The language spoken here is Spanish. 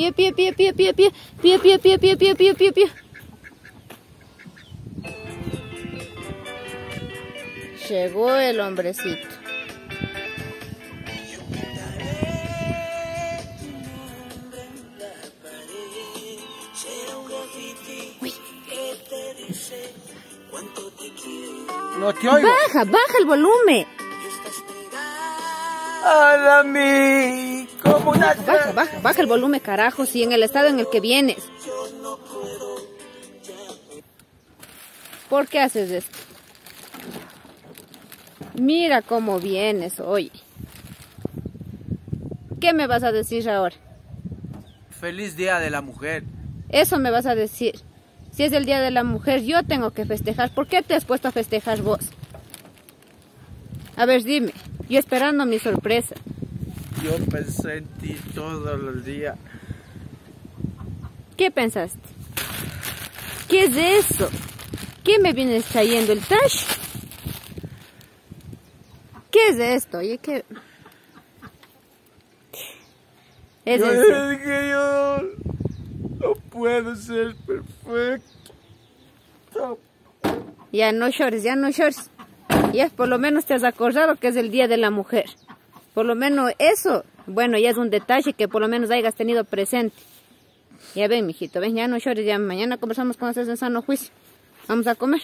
Pie, pie, pie, pie, pie, pie, pie, pie, pie, pie, pie, pie, pie, pie. Llegó el hombrecito. No te oigo. Baja, baja el volumen. ¡Hala, mi! Como una... Baja, baja, baja el volumen, carajo, si en el estado en el que vienes. ¿Por qué haces esto? Mira cómo vienes hoy. ¿Qué me vas a decir ahora? Feliz Día de la Mujer. Eso me vas a decir. Si es el Día de la Mujer, yo tengo que festejar. ¿Por qué te has puesto a festejar vos? A ver, dime. Yo esperando mi sorpresa. Yo pensé en ti todo el día. ¿Qué pensaste? ¿Qué es eso? ¿Qué me vienes trayendo el trash? ¿Qué es esto? Oye, ¿qué? Es yo eso. que yo no puedo ser perfecto. Ya no llores, ya no llores. Ya por lo menos te has acordado que es el Día de la Mujer. Por lo menos eso, bueno, ya es un detalle que por lo menos hayas tenido presente. Ya ven, mijito, ven, ya no llores, ya mañana conversamos con ustedes en sano juicio. Vamos a comer.